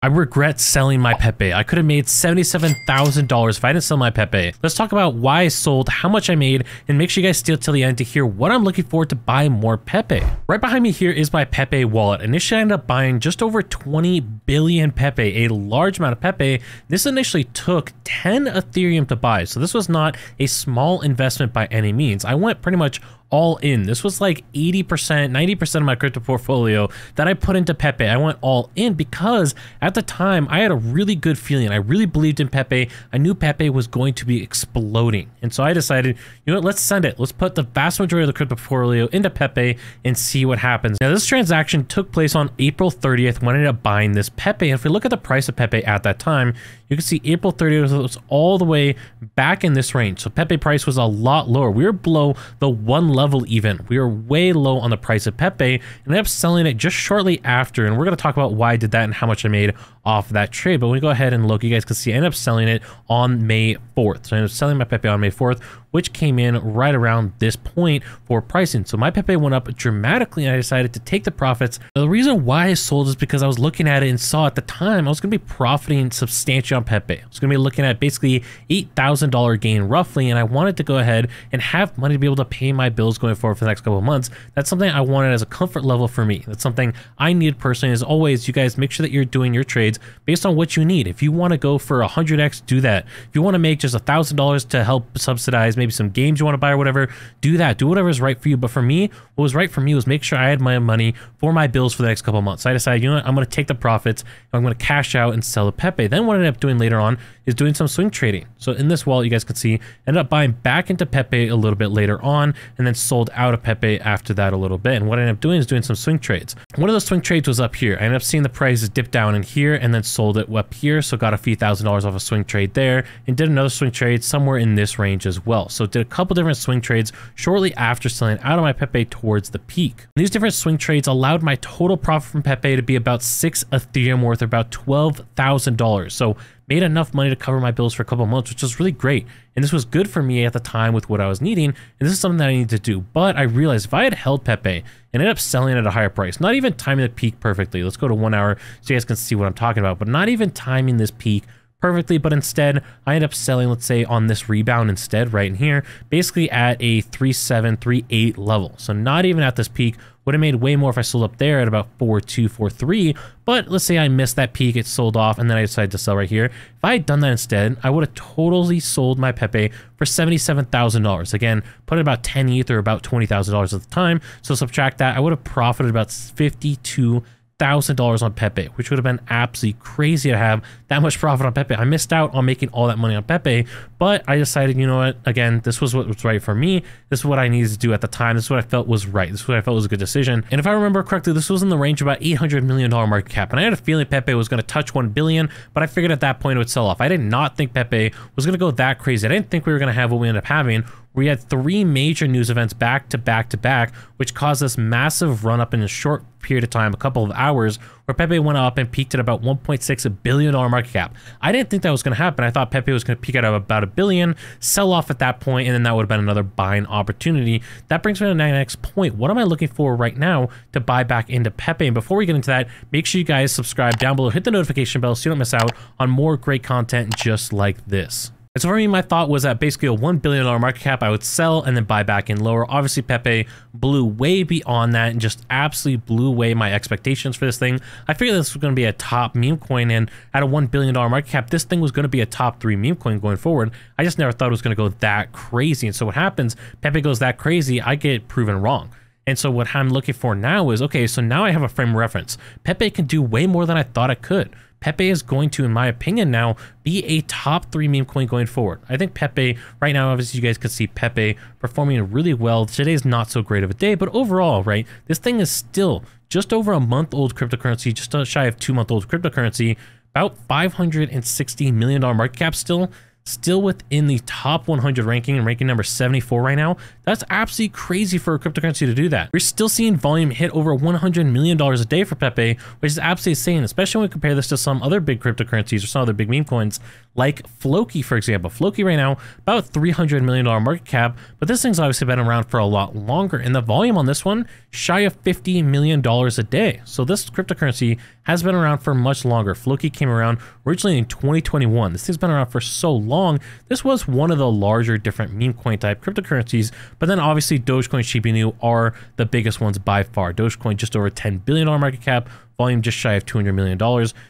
I regret selling my Pepe. I could have made $77,000 if I didn't sell my Pepe. Let's talk about why I sold, how much I made, and make sure you guys stay till the end to hear what I'm looking for to buy more Pepe. Right behind me here is my Pepe wallet. Initially, I ended up buying just over 20 billion Pepe, a large amount of Pepe. This initially took 10 Ethereum to buy, so this was not a small investment by any means. I went pretty much all in. This was like 80%, 90% of my crypto portfolio that I put into Pepe. I went all in because at the time I had a really good feeling. I really believed in Pepe. I knew Pepe was going to be exploding. And so I decided, you know what, let's send it. Let's put the vast majority of the crypto portfolio into Pepe and see what happens. Now this transaction took place on April 30th when I ended up buying this Pepe. And if we look at the price of Pepe at that time, you can see April 30th was all the way back in this range. So Pepe price was a lot lower. We were below the one level even. We were way low on the price of Pepe and ended up selling it just shortly after. And we're going to talk about why I did that and how much I made off that trade. But we go ahead and look, you guys can see I ended up selling it on May 4th. So I ended up selling my Pepe on May 4th, which came in right around this point for pricing. So my Pepe went up dramatically and I decided to take the profits. The reason why I sold is because I was looking at it and saw at the time I was going to be profiting substantially on Pepe. I was going to be looking at basically $8,000 gain roughly and I wanted to go ahead and have money to be able to pay my bills going forward for the next couple of months. That's something I wanted as a comfort level for me. That's something I need personally. As always, you guys make sure that you're doing your trades based on what you need. If you want to go for 100x, do that. If you want to make just $1,000 to help subsidize maybe some games you want to buy or whatever, do that. Do whatever is right for you. But for me, what was right for me was make sure I had my money for my bills for the next couple months. So I decided, you know what, I'm going to take the profits, I'm going to cash out and sell the Pepe. Then what I ended up doing later on is doing some swing trading. So in this wallet, you guys can see, ended up buying back into Pepe a little bit later on, and then sold out of Pepe after that a little bit. And what I ended up doing is doing some swing trades. One of those swing trades was up here. I ended up seeing the prices dip down in here and then sold it up here. So got a few thousand dollars off a swing trade there and did another swing trade somewhere in this range as well. So did a couple different swing trades shortly after selling out of my Pepe towards the peak. And these different swing trades allowed my total profit from Pepe to be about six Ethereum worth, about $12,000. So made enough money to cover my bills for a couple months, which was really great. And this was good for me at the time with what I was needing. And this is something that I need to do. But I realized if I had held Pepe and ended up selling at a higher price, not even timing the peak perfectly. Let's go to one hour so you guys can see what I'm talking about, but not even timing this peak perfectly, but instead I end up selling, let's say on this rebound instead right in here, basically at a 3.7, 3.8 level. So not even at this peak, would have made way more if I sold up there at about 4.2, 4.3, but let's say I missed that peak, it sold off, and then I decided to sell right here. If I had done that instead, I would have totally sold my Pepe for $77,000. Again, put it about 10 ETH or about $20,000 at the time, so subtract that, I would have profited about 52 thousand dollars on Pepe, which would have been absolutely crazy to have that much profit on Pepe. I missed out on making all that money on Pepe, but I decided, you know what? Again, this was what was right for me. This is what I needed to do at the time. This is what I felt was right. This is what I felt was a good decision. And if I remember correctly, this was in the range of about 800 million dollar market cap, and I had a feeling Pepe was going to touch 1 billion, but I figured at that point it would sell off. I did not think Pepe was going to go that crazy. I didn't think we were going to have what we ended up having, we had three major news events back to back to back, which caused this massive run up in a short period of time, a couple of hours, where Pepe went up and peaked at about 1.6 billion dollar market cap. I didn't think that was going to happen. I thought Pepe was going to peak out at about a billion, sell off at that point, and then that would have been another buying opportunity. That brings me to the next point. What am I looking for right now to buy back into Pepe? And before we get into that, make sure you guys subscribe down below, hit the notification bell so you don't miss out on more great content just like this. And so for me, my thought was that basically a $1 billion market cap, I would sell and then buy back in lower. Obviously, Pepe blew way beyond that and just absolutely blew away my expectations for this thing. I figured this was going to be a top meme coin, and at a $1 billion market cap, this thing was going to be a top three meme coin going forward. I just never thought it was going to go that crazy. And so what happens, Pepe goes that crazy, I get proven wrong. And so what I'm looking for now is, okay, so now I have a frame reference. Pepe can do way more than I thought it could. Pepe is going to, in my opinion now, be a top three meme coin going forward. I think Pepe, right now, obviously you guys can see Pepe performing really well. Today's not so great of a day, but overall, right, this thing is still just over a month old cryptocurrency, just shy of two month old cryptocurrency, about $560 million market cap still still within the top 100 ranking and ranking number 74 right now. That's absolutely crazy for a cryptocurrency to do that. We're still seeing volume hit over $100 million a day for Pepe, which is absolutely insane, especially when we compare this to some other big cryptocurrencies or some other big meme coins like Floki, for example. Floki right now, about $300 million market cap, but this thing's obviously been around for a lot longer, and the volume on this one, shy of $50 million a day. So this cryptocurrency has been around for much longer. Floki came around originally in 2021. This thing's been around for so long. This was one of the larger different meme coin type cryptocurrencies, but then obviously Dogecoin, Shiba Inu are the biggest ones by far. Dogecoin just over $10 billion market cap, volume just shy of $200 million.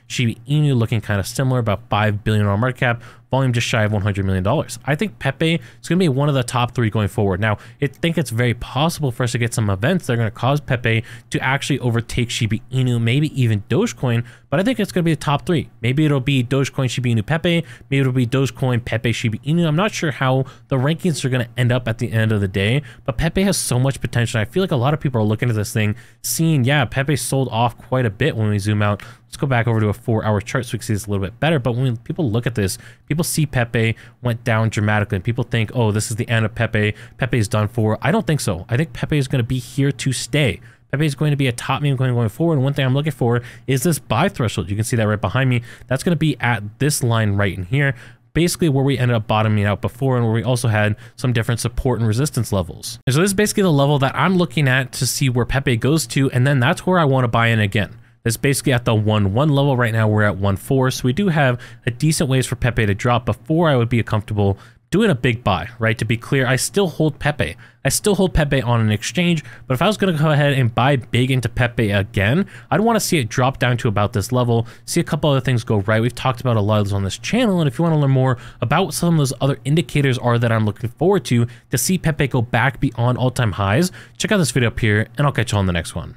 Shiba Inu looking kind of similar, about $5 billion market cap, volume just shy of $100 million. I think Pepe is going to be one of the top three going forward. Now, I think it's very possible for us to get some events that are going to cause Pepe to actually overtake Shiba Inu, maybe even Dogecoin, but I think it's going to be the top three. Maybe it'll be Dogecoin, Shiba Inu, Pepe. Maybe it'll be Dogecoin, Pepe, Shiba Inu. I'm not sure how the rankings are going to end up at the end of the day, but Pepe has so much potential. I feel like a lot of people are looking at this thing, seeing, yeah, Pepe sold off quite a bit when we zoom out. Let's go back over to a four hour chart so we can see this a little bit better. But when people look at this, people see Pepe went down dramatically and people think, oh, this is the end of Pepe. Pepe is done for. I don't think so. I think Pepe is going to be here to stay. Pepe is going to be a top meme going, going forward. And one thing I'm looking for is this buy threshold. You can see that right behind me. That's going to be at this line right in here basically where we ended up bottoming out before and where we also had some different support and resistance levels. And so this is basically the level that I'm looking at to see where Pepe goes to, and then that's where I want to buy in again. It's basically at the 1-1 level. Right now we're at 1-4, so we do have a decent ways for Pepe to drop before I would be comfortable doing a big buy, right? To be clear, I still hold Pepe. I still hold Pepe on an exchange, but if I was going to go ahead and buy big into Pepe again, I'd want to see it drop down to about this level, see a couple other things go right. We've talked about a lot of those on this channel, and if you want to learn more about what some of those other indicators are that I'm looking forward to to see Pepe go back beyond all-time highs, check out this video up here, and I'll catch you on the next one.